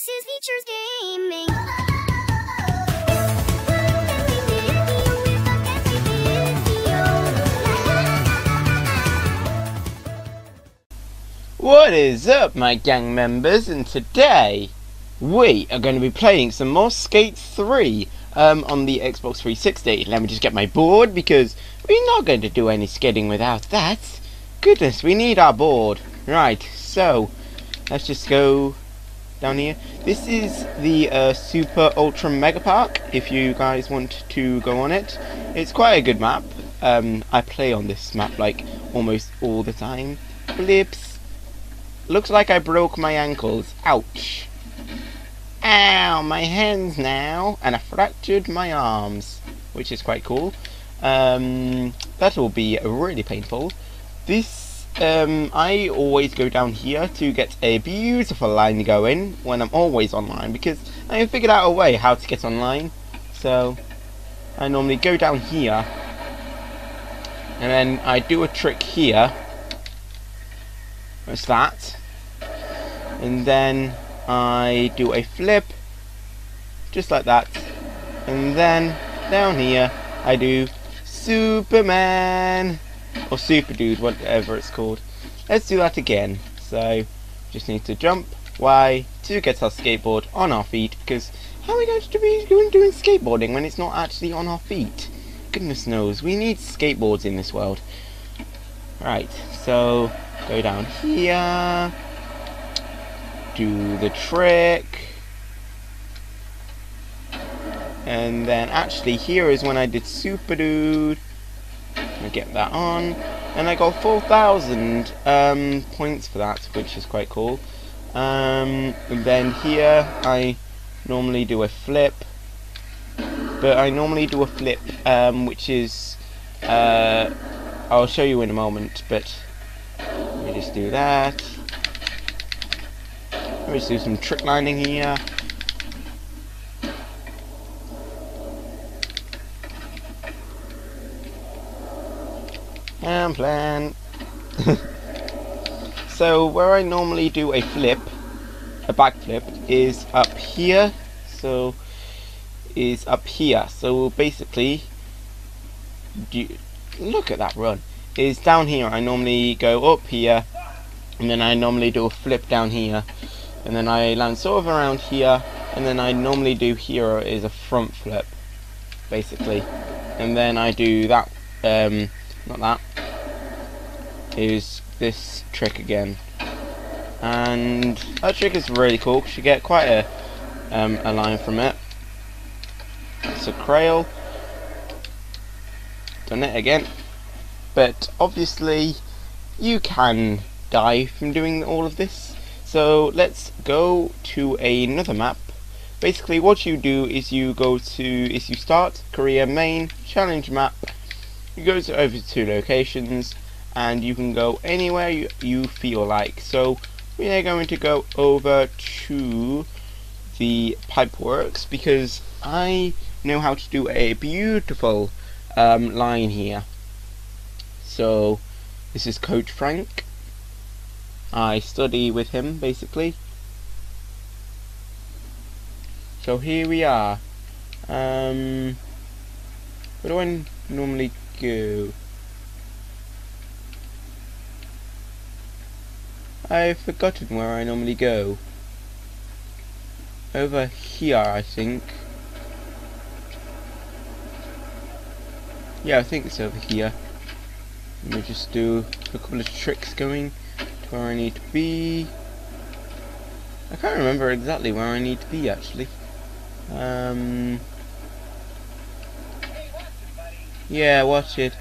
This is Features Gaming. What is up, my gang members? And today we are going to be playing some more Skate 3 um, on the Xbox 360. Let me just get my board because we're not going to do any skating without that. Goodness, we need our board. Right, so let's just go down here. This is the uh, Super Ultra Mega Park. If you guys want to go on it, it's quite a good map. Um, I play on this map like almost all the time. Flips. Looks like I broke my ankles. Ouch. Ow, my hands now. And I fractured my arms, which is quite cool. Um, that will be really painful. This, um, I always go down here to get a beautiful line going when I'm always online because I have figured out a way how to get online. So, I normally go down here and then I do a trick here. What's that? and then I do a flip just like that and then down here I do Superman or Super Dude whatever it's called. Let's do that again. So just need to jump Y to get our skateboard on our feet because how are we going to be doing, doing skateboarding when it's not actually on our feet? Goodness knows. We need skateboards in this world. Right so go down here. Do the trick. And then actually here is when I did Super Dude. I get that on. And I got 4,000 um, points for that, which is quite cool. Um, and then here I normally do a flip. But I normally do a flip, um, which is... Uh, I'll show you in a moment, but let me just do that. Let's do some trick lining here. And plan. so where I normally do a flip, a backflip, is up here. So is up here. So basically, do, look at that run. Is down here. I normally go up here, and then I normally do a flip down here and then I land sort of around here and then I normally do here is a front flip basically and then I do that um, not that. Is this trick again. And that trick is really cool because you get quite a, um, a line from it. It's a crail. Done it again. But obviously you can die from doing all of this. So let's go to another map. Basically what you do is you go to, is you start career main challenge map. You go to over two locations and you can go anywhere you, you feel like. So we are going to go over to the Pipeworks because I know how to do a beautiful um, line here. So this is Coach Frank I study with him basically. So here we are. Um, where do I normally go? I've forgotten where I normally go. Over here, I think. Yeah, I think it's over here. Let me just do a couple of tricks going to where I need to be. I can't remember exactly where I need to be actually. Um, yeah, watch it.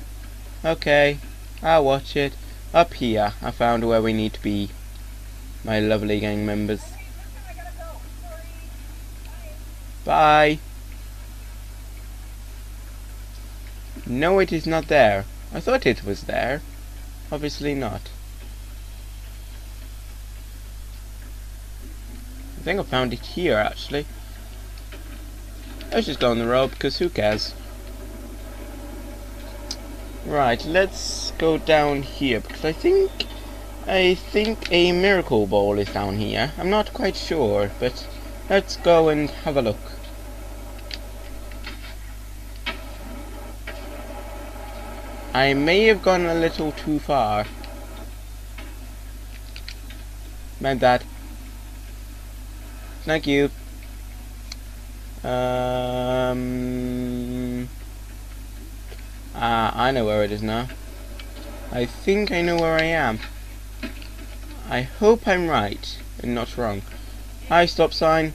Okay, I'll watch it. Up here, I found where we need to be. My lovely gang members. Bye. No, it is not there. I thought it was there. Obviously not. I think I found it here actually. Let's just go on the road because who cares? Right, let's go down here because I think I think a miracle bowl is down here. I'm not quite sure, but Let's go and have a look. I may have gone a little too far. My bad. Thank you. Um. Ah, I know where it is now. I think I know where I am. I hope I'm right and not wrong. Hi, stop sign.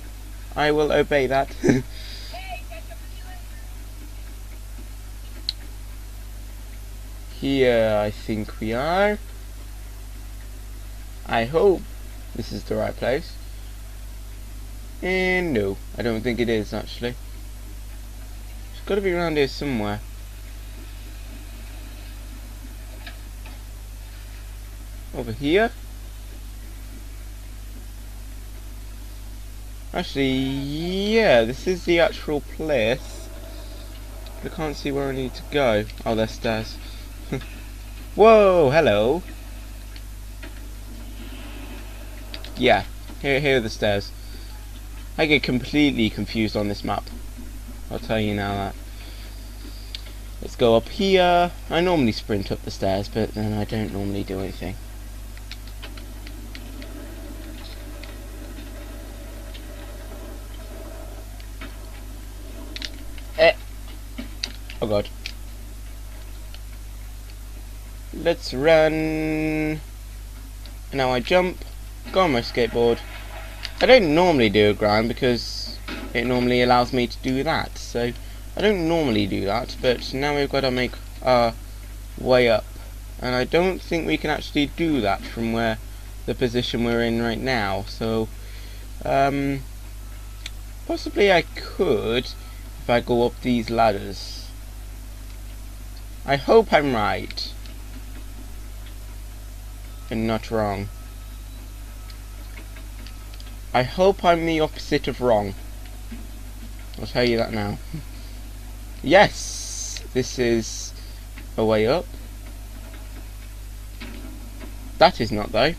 I will obey that. Here, I think we are. I hope this is the right place. And no, I don't think it is actually. It's got to be around here somewhere. Over here? Actually, yeah, this is the actual place. I can't see where I need to go. Oh, there's stairs. Whoa, hello. Yeah, here, here are the stairs. I get completely confused on this map. I'll tell you now that. Let's go up here. I normally sprint up the stairs, but then I don't normally do anything. Oh god. Let's run. Now I jump, go on my skateboard. I don't normally do a grind because it normally allows me to do that. So I don't normally do that, but now we've got to make our way up. And I don't think we can actually do that from where the position we're in right now. So um, possibly I could if I go up these ladders. I hope I'm right. And not wrong. I hope I'm the opposite of wrong. I'll tell you that now. yes! This is a way up. That is not though.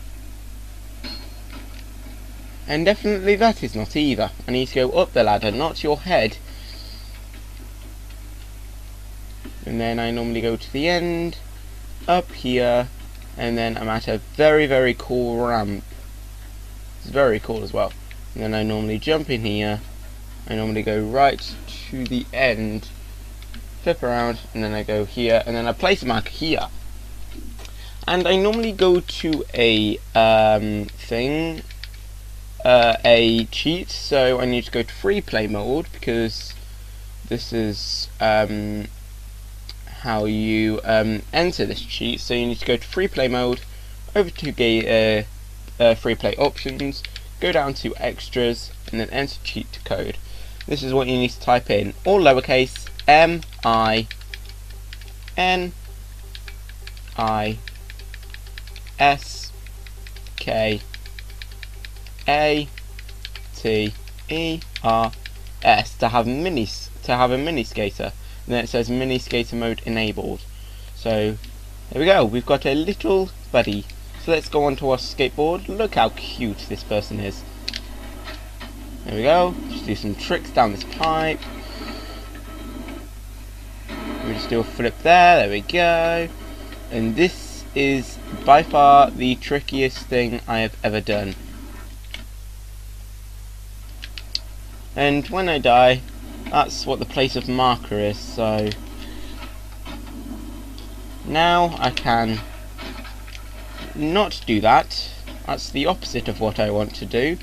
And definitely that is not either. I need to go up the ladder, not your head. And then I normally go to the end up here and then I'm at a very very cool ramp. It's very cool as well. And then I normally jump in here. I normally go right to the end flip around and then I go here and then I place a marker here. And I normally go to a um, thing uh, a cheat. So I need to go to free play mode because this is um, how you um, enter this cheat. So you need to go to free play mode, over to uh, uh, free play options, go down to extras, and then enter cheat code. This is what you need to type in, all lowercase M I N I S K A T E R S to have mini to have a mini skater and then it says mini skater mode enabled. So there we go. We've got a little buddy. So let's go on to our skateboard. Look how cute this person is. There we go. Just do some tricks down this pipe. We just do a flip there. There we go. And this is by far the trickiest thing I have ever done. And when I die that's what the place of marker is so now I can not do that. That's the opposite of what I want to do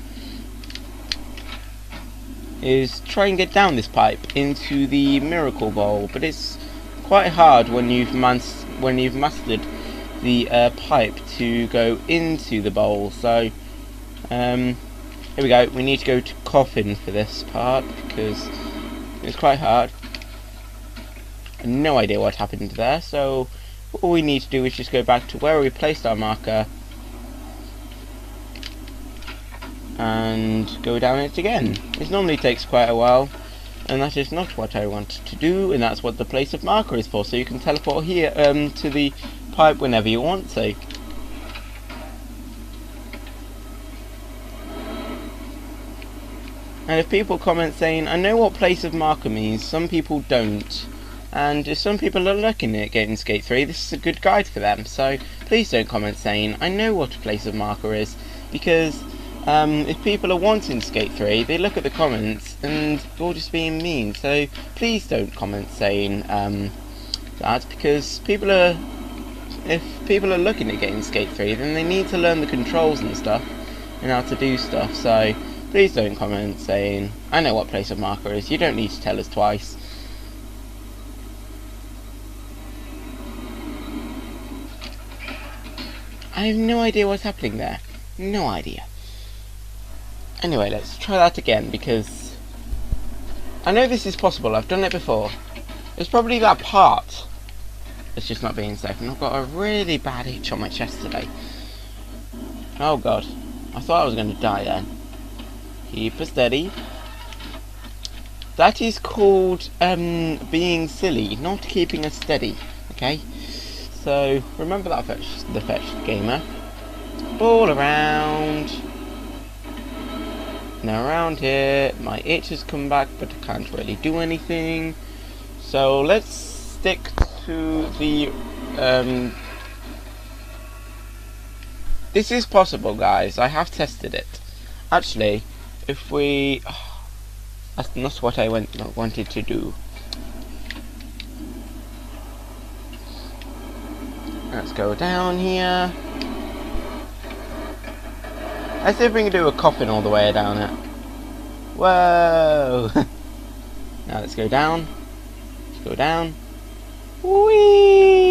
is try and get down this pipe into the miracle bowl but it's quite hard when you've when you've mastered the uh, pipe to go into the bowl so um, here we go. We need to go to coffin for this part because it's quite hard. No idea what happened there, so all we need to do is just go back to where we placed our marker and go down it again. It normally takes quite a while and that is not what I want to do and that's what the place of marker is for so you can teleport here um, to the pipe whenever you want to. And if people comment saying, I know what place of marker means, some people don't. And if some people are looking at getting Skate 3, this is a good guide for them. So please don't comment saying, I know what a place of marker is, because um, if people are wanting Skate 3, they look at the comments and you're just being mean. So please don't comment saying um, that, because people are, if people are looking at getting Skate 3, then they need to learn the controls and stuff, and how to do stuff. So please don't comment saying, I know what place of marker is, you don't need to tell us twice. I have no idea what's happening there. No idea. Anyway, let's try that again because I know this is possible. I've done it before. It's probably that part that's just not being safe. And I've got a really bad itch on my chest today. Oh god. I thought I was going to die then. Keep it steady. That is called um, being silly, not keeping us steady. Okay? So remember that fetch, the fetch gamer. Ball around. Now around here, my itch has come back, but I can't really do anything. So let's stick to the. Um, this is possible, guys. I have tested it. Actually, if we. Oh, that's not what I went, wanted to do. Let's go down here. Let's see if we can do a coffin all the way down it. Whoa! now let's go down. Let's go down. Whee!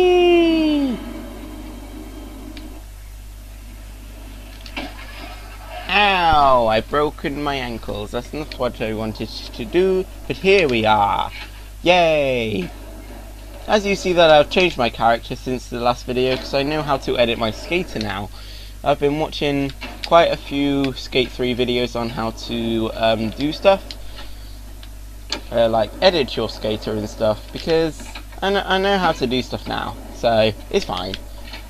Ow! I've broken my ankles. That's not what I wanted to do, but here we are. Yay! As you see that I've changed my character since the last video because I know how to edit my skater now. I've been watching quite a few Skate 3 videos on how to um, do stuff. Uh, like edit your skater and stuff because I know, I know how to do stuff now. So it's fine.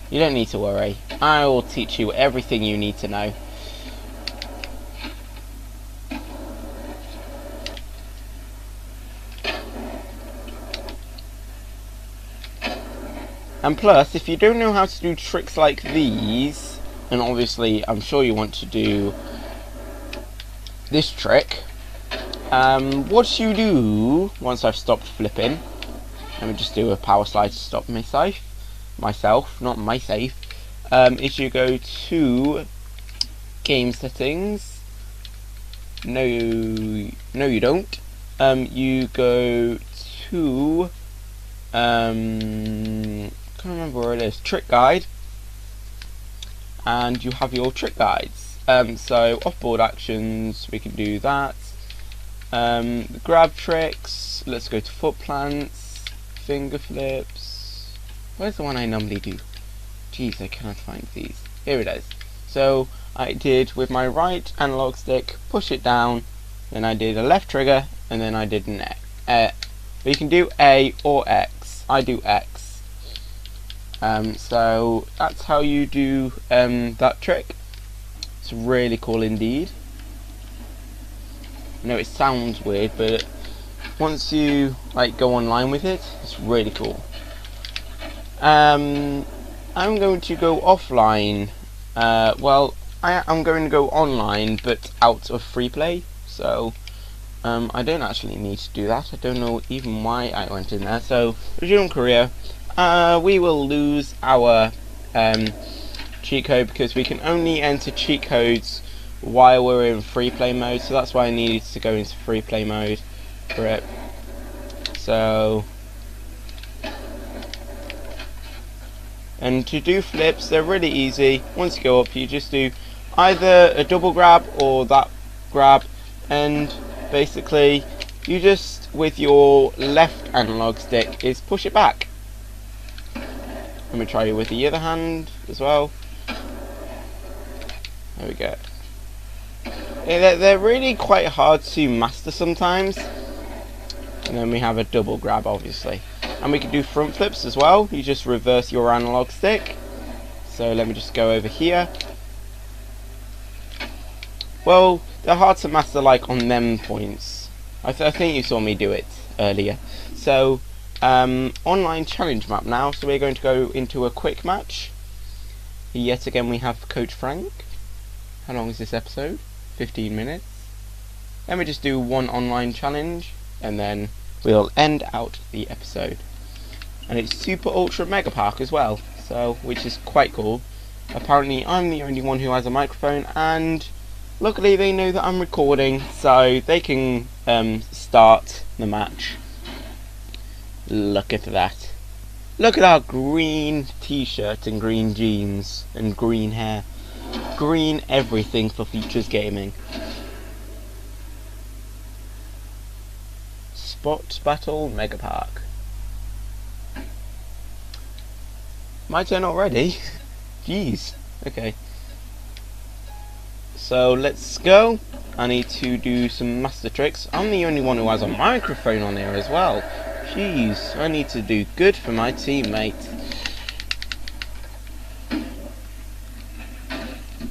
You don't need to worry. I will teach you everything you need to know. And plus, if you don't know how to do tricks like these, and obviously I'm sure you want to do this trick, um, what you do, once I've stopped flipping, let me just do a power slide to stop myself, myself, not my safe, um, is you go to game settings, no, no you don't, um, you go to, um, can't remember where it is, trick guide, and you have your trick guides. Um, so offboard actions, we can do that. Um, grab tricks, let's go to foot plants, finger flips. Where's the one I normally do? Jeez, I cannot find these. Here it is. So I did with my right analog stick, push it down, then I did a left trigger, and then I did an A. Uh, you can do A or X. I do X. Um, so that's how you do um, that trick. It's really cool indeed. I know it sounds weird, but once you like go online with it, it's really cool. Um, I'm going to go offline. Uh, well, I, am going to go online, but out of free play. So um, I don't actually need to do that. I don't know even why I went in there. So resume career uh, we will lose our um, cheat code because we can only enter cheat codes while we're in free play mode. So that's why I needed to go into free play mode for it. So and to do flips they're really easy. Once you go up you just do either a double grab or that grab. And basically you just with your left analog stick is push it back let me try it with the other hand as well. There we go. Yeah, they're, they're really quite hard to master sometimes. And then we have a double grab, obviously. And we can do front flips as well. You just reverse your analog stick. So let me just go over here. Well, they're hard to master like on them points. I, th I think you saw me do it earlier. So, um, online challenge map now. So we're going to go into a quick match. Yet again, we have Coach Frank. How long is this episode? 15 minutes. Let me just do one online challenge, and then we'll end out the episode. And it's Super Ultra Mega Park as well, so which is quite cool. Apparently, I'm the only one who has a microphone, and luckily they know that I'm recording, so they can um, start the match. Look at that. Look at our green t-shirt and green jeans and green hair. Green everything for Features Gaming. Spot Battle Mega Park. My turn already? Jeez. Okay. So let's go. I need to do some master tricks. I'm the only one who has a microphone on here as well. Jeez, I need to do good for my teammate.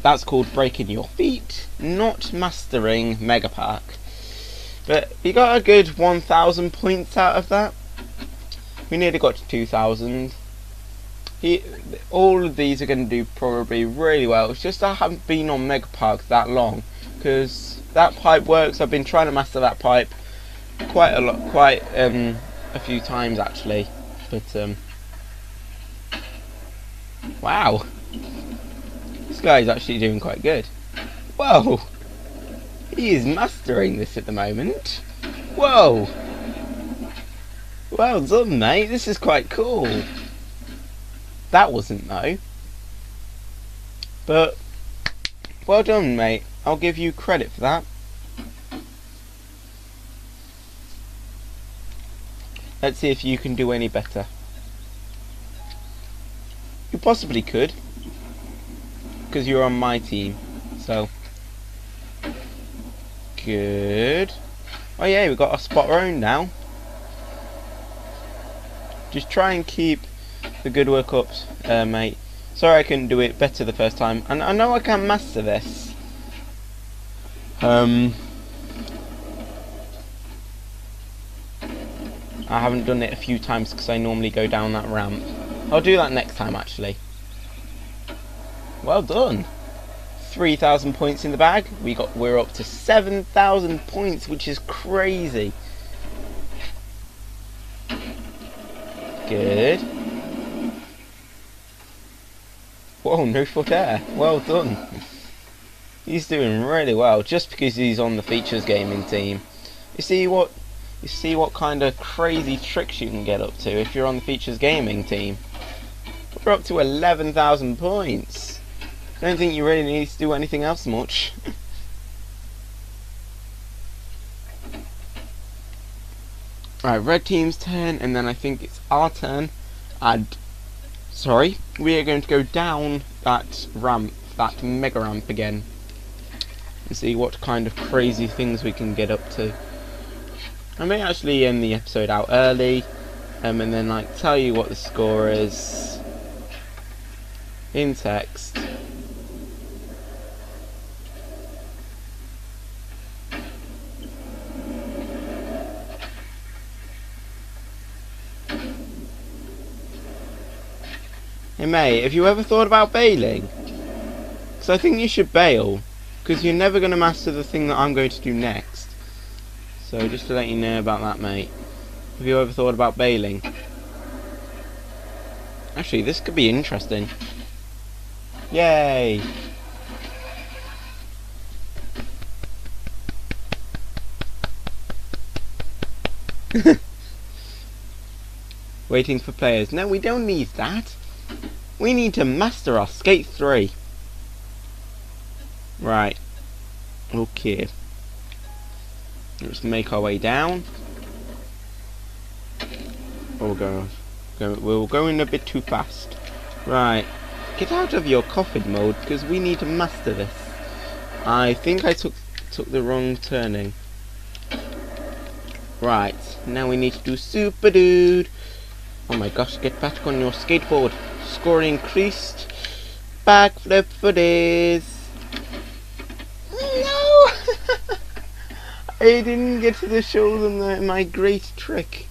That's called breaking your feet, not mastering Mega Park. But we got a good 1,000 points out of that. We nearly got to 2,000. He, all of these are going to do probably really well. It's just I haven't been on Mega Park that long because that pipe works. I've been trying to master that pipe quite a lot, quite um, a few times actually. But um, wow, this guy's actually doing quite good. Whoa, he is mastering this at the moment. Whoa, well done, mate. This is quite cool. That wasn't though. But well done, mate. I'll give you credit for that. Let's see if you can do any better. You possibly could. Because you're on my team. So. Good. Oh yeah, we've got a spot own now. Just try and keep the good work up, uh, mate. Sorry I couldn't do it better the first time. And I know I can master this. Um, I haven't done it a few times because I normally go down that ramp. I'll do that next time actually. Well done. 3,000 points in the bag. We got we're up to 7,000 points, which is crazy. Good. Whoa, no foot air. Well done. He's doing really well just because he's on the features gaming team. You see what you see what kind of crazy tricks you can get up to if you're on the features gaming team. We're up to 11,000 points. Don't think you really need to do anything else much. right, red team's turn, and then I think it's our turn. And sorry, we are going to go down that ramp, that mega ramp again, and see what kind of crazy things we can get up to. I may actually end the episode out early, um, and then like tell you what the score is in text. Hey mate, have you ever thought about bailing? Because I think you should bail. Because you're never going to master the thing that I'm going to do next. So just to let you know about that mate. Have you ever thought about bailing? Actually, this could be interesting. Yay! Waiting for players. No, we don't need that. We need to master our Skate 3. Right. Okay. Let's make our way down. Oh god. Go, we're going a bit too fast. Right. Get out of your coffin mode because we need to master this. I think I took took the wrong turning. Right. Now we need to do super dude. Oh my gosh, get back on your skateboard score increased. Backflip for this. No! I didn't get to show them the, my great trick.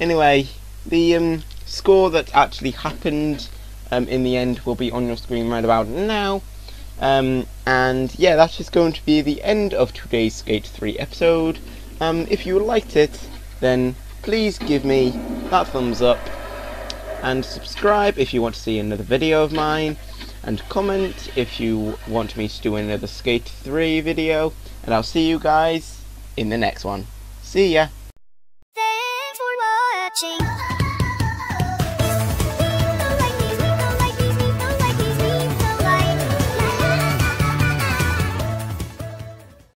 Anyway, the um, score that actually happened um, in the end will be on your screen right about now. Um, and yeah, that's just going to be the end of today's Skate 3 episode. Um, if you liked it, then please give me that thumbs up and subscribe if you want to see another video of mine and comment if you want me to do another Skate 3 video and I'll see you guys in the next one. See ya! Thanks for watching.